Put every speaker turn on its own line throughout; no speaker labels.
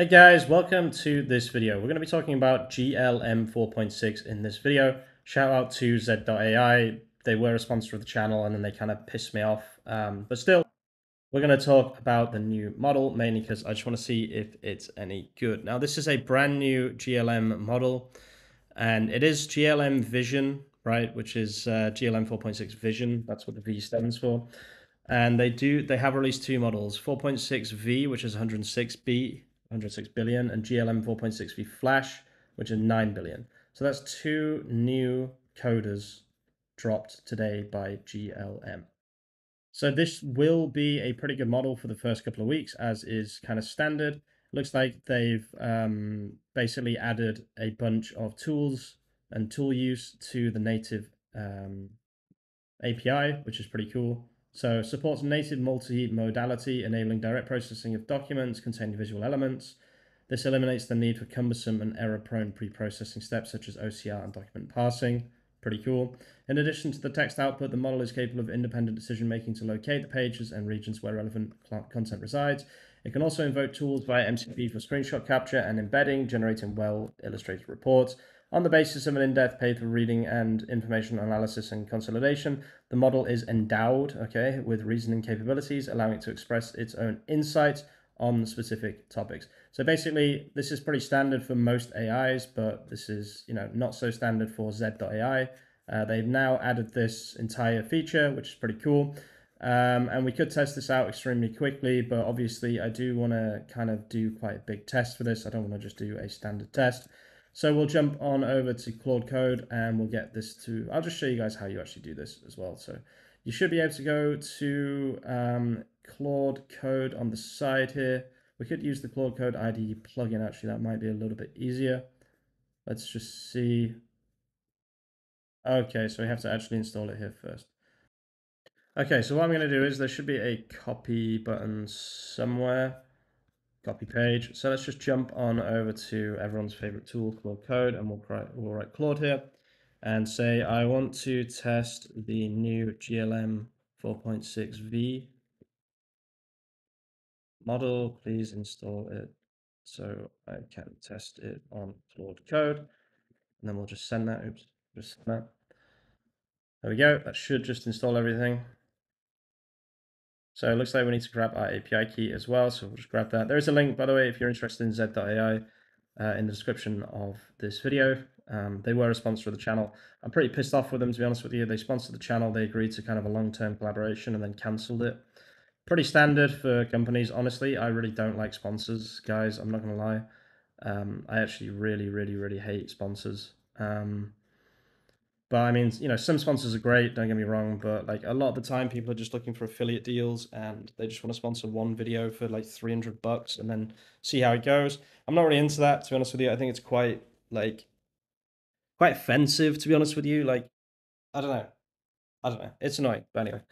Hey guys, welcome to this video. We're going to be talking about GLM 4.6 in this video. Shout out to Z.AI. They were a sponsor of the channel and then they kind of pissed me off. Um, but still, we're going to talk about the new model, mainly because I just want to see if it's any good. Now, this is a brand new GLM model and it is GLM Vision, right? Which is uh, GLM 4.6 Vision. That's what the V stands for. And they do, they have released two models, 4.6V, which is 106B 106 billion, and GLM 4.6V Flash, which is 9 billion. So that's two new coders dropped today by GLM. So this will be a pretty good model for the first couple of weeks, as is kind of standard. Looks like they've um, basically added a bunch of tools and tool use to the native um, API, which is pretty cool. So supports native multi-modality, enabling direct processing of documents containing visual elements. This eliminates the need for cumbersome and error-prone pre-processing steps such as OCR and document parsing. Pretty cool. In addition to the text output, the model is capable of independent decision making to locate the pages and regions where relevant content resides. It can also invoke tools via MCP for screenshot capture and embedding, generating well illustrated reports. On the basis of an in-depth paper reading and information analysis and consolidation, the model is endowed, okay, with reasoning capabilities, allowing it to express its own insights on specific topics. So basically, this is pretty standard for most AIs, but this is, you know, not so standard for Z.AI. Uh, they've now added this entire feature, which is pretty cool. Um, and we could test this out extremely quickly, but obviously I do want to kind of do quite a big test for this. I don't want to just do a standard test. So we'll jump on over to Claude Code and we'll get this to, I'll just show you guys how you actually do this as well. So you should be able to go to um, Claude Code on the side here. We could use the Claude Code IDE plugin actually, that might be a little bit easier. Let's just see. Okay, so we have to actually install it here first. Okay, so what I'm going to do is there should be a copy button somewhere copy page. So let's just jump on over to everyone's favorite tool, Claude Code, and we'll write, we'll write Claude here and say, I want to test the new GLM 4.6V model. Please install it so I can test it on Claude Code. And then we'll just send that. Oops, just send that. There we go. That should just install everything. So it looks like we need to grab our API key as well. So we'll just grab that. There is a link, by the way, if you're interested in Z.AI uh, in the description of this video. Um, they were a sponsor of the channel. I'm pretty pissed off with them, to be honest with you. They sponsored the channel. They agreed to kind of a long-term collaboration and then cancelled it. Pretty standard for companies. Honestly, I really don't like sponsors, guys. I'm not going to lie. Um, I actually really, really, really hate sponsors. Um, but I mean, you know, some sponsors are great, don't get me wrong, but like a lot of the time people are just looking for affiliate deals and they just want to sponsor one video for like 300 bucks and then see how it goes. I'm not really into that, to be honest with you. I think it's quite like quite offensive, to be honest with you. Like, I don't know. I don't know. It's annoying, but anyway.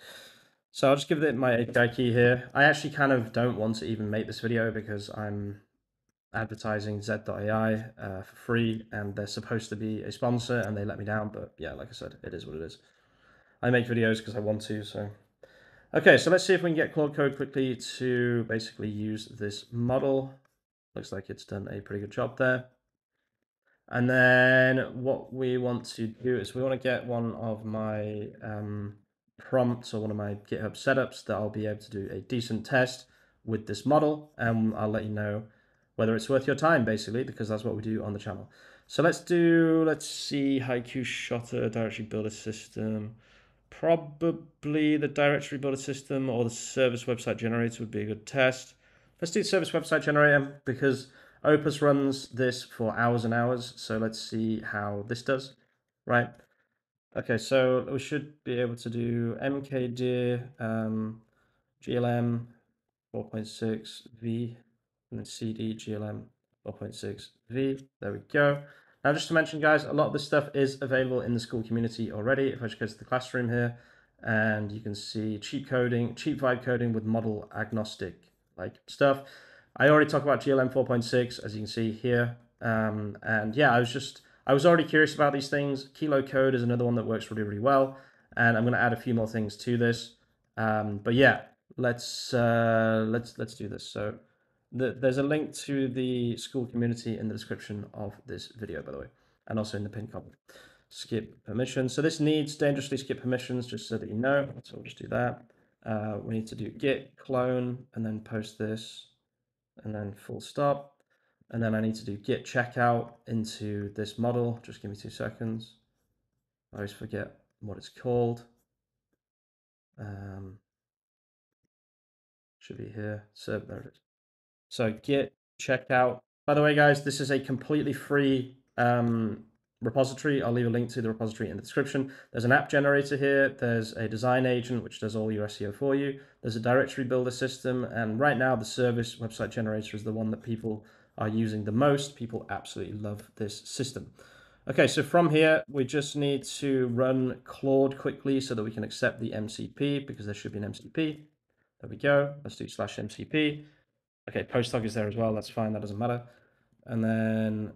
So I'll just give it my API key here. I actually kind of don't want to even make this video because I'm advertising Z.AI uh, for free, and they're supposed to be a sponsor, and they let me down. But yeah, like I said, it is what it is. I make videos because I want to. So okay, so let's see if we can get Claude Code quickly to basically use this model. Looks like it's done a pretty good job there. And then what we want to do is we want to get one of my um, prompts or one of my GitHub setups that I'll be able to do a decent test with this model, and I'll let you know whether it's worth your time, basically, because that's what we do on the channel. So let's do, let's see, HiQShotter, directory builder system. Probably the directory builder system or the service website generator would be a good test. Let's do service website generator because Opus runs this for hours and hours. So let's see how this does, right? Okay, so we should be able to do mkdir um, glm 4.6v and then CD GLM 4.6V. There we go. Now, just to mention, guys, a lot of this stuff is available in the Skool community already. If I just go to the classroom here, and you can see cheap coding, cheap vibe coding with model agnostic like stuff. I already talked about GLM 4.6, as you can see here. Um, and yeah, I was just, I was already curious about these things. Kilo Code is another one that works really, really well. And I'm going to add a few more things to this. Um, but yeah, let's, uh, let's, let's do this. So the, there's a link to the Skool community in the description of this video, by the way, and also in the pinned comment. Skip permissions. So this needs dangerously skip permissions, just so that you know. So we'll just do that. Uh, we need to do git clone and then post this and then full stop. And then I need to do git checkout into this model. Just give me two seconds. I always forget what it's called. Um, should be here. So there it is. So get checked out. By the way, guys, this is a completely free um, repository. I'll leave a link to the repository in the description. There's an app generator here. There's a design agent, which does all your SEO for you. There's a directory builder system. And right now, the service website generator is the one that people are using the most. People absolutely love this system. Okay, so from here, we just need to run Claude quickly so that we can accept the MCP because there should be an MCP. There we go. Let's do slash MCP. Okay, post is there as well. That's fine. That doesn't matter. And then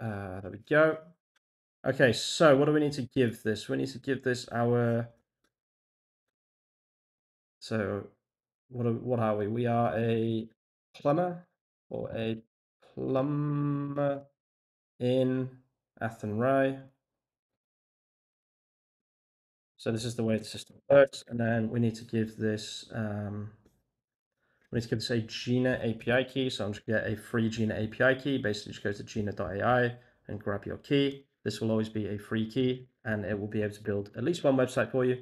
uh, there we go. Okay, so what do we need to give this? We need to give this our. So, what are, what are we? We are a plumber or a plumber in Athenry. So this is the way the system works, and then we need to give this. Um, we need to give this a Jina API key. So I'm just going to get a free Jina API key. Basically, just go to jina.ai and grab your key. This will always be a free key, and it will be able to build at least one website for you.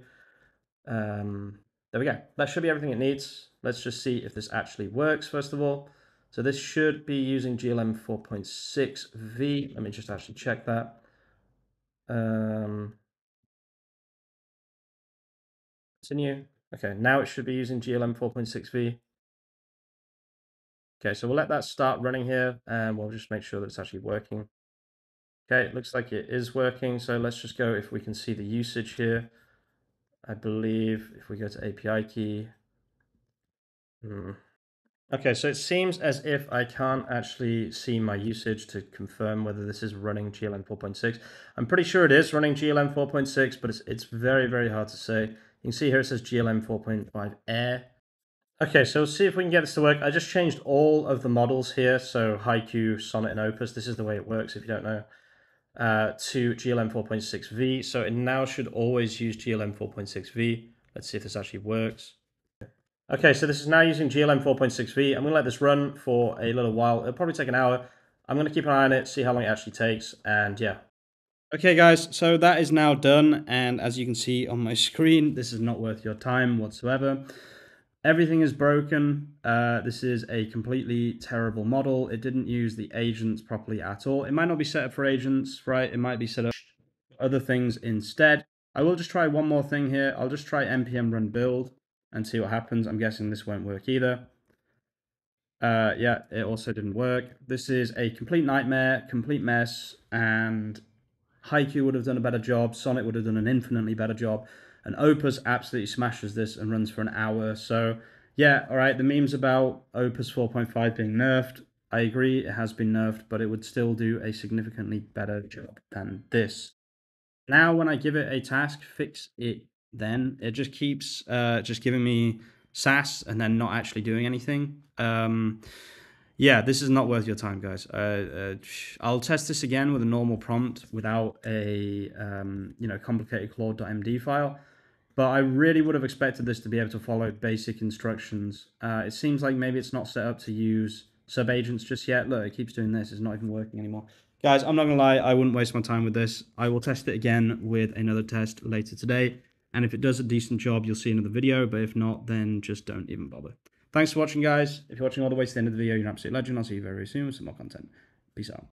Um, there we go. That should be everything it needs. Let's just see if this actually works, first of all. So this should be using GLM 4.6v. Let me just actually check that. Um, continue. Okay, now it should be using GLM 4.6v. Okay, so we'll let that start running here and we'll just make sure that it's actually working. Okay, it looks like it is working. So let's just go if we can see the usage here. I believe if we go to API key. Hmm. Okay, so it seems as if I can't actually see my usage to confirm whether this is running GLM 4.6. I'm pretty sure it is running GLM 4.6, but it's, it's very, very hard to say. You can see here it says GLM 4.5 Air. Okay, so let's see if we can get this to work. I just changed all of the models here. So Haiku, Sonnet, and Opus. This is the way it works if you don't know. Uh, to GLM 4.6v. So it now should always use GLM 4.6v. Let's see if this actually works. Okay, so this is now using GLM 4.6v. I'm going to let this run for a little while. It'll probably take an hour. I'm going to keep an eye on it, see how long it actually takes, and yeah. Okay, guys, so that is now done. And as you can see on my screen, this is not worth your time whatsoever. Everything is broken. Uh, this is a completely terrible model. It didn't use the agents properly at all. It might not be set up for agents, right? It might be set up other things instead. I will just try one more thing here. I'll just try npm run build and see what happens. I'm guessing this won't work either. Uh, yeah, it also didn't work. This is a complete nightmare, complete mess, and Haiku would have done a better job. Sonnet would have done an infinitely better job. And Opus absolutely smashes this and runs for an hour. So, yeah, all right, the memes about Opus 4.5 being nerfed, I agree, it has been nerfed, but it would still do a significantly better job than this. Now, when I give it a task, fix it then. It just keeps uh, just giving me Sass and then not actually doing anything. Um, yeah, this is not worth your time, guys. Uh, uh, I'll test this again with a normal prompt without a um, you know complicated Claude.md file. But I really would have expected this to be able to follow basic instructions. Uh, it seems like maybe it's not set up to use subagents just yet. Look, it keeps doing this. It's not even working anymore. Guys, I'm not going to lie. I wouldn't waste my time with this. I will test it again with another test later today. And if it does a decent job, you'll see another video. But if not, then just don't even bother. Thanks for watching, guys. If you're watching all the way to the end of the video, you're an absolute legend. I'll see you very, very soon with some more content. Peace out.